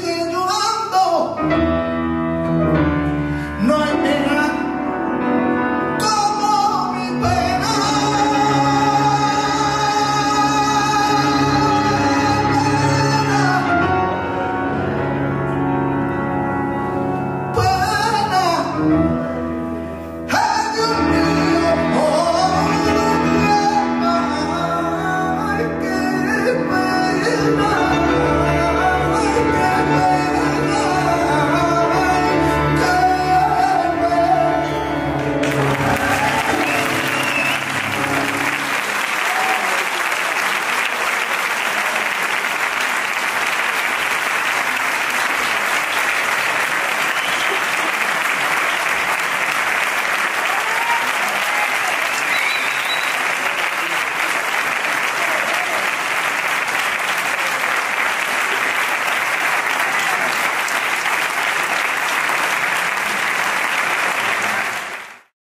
Singing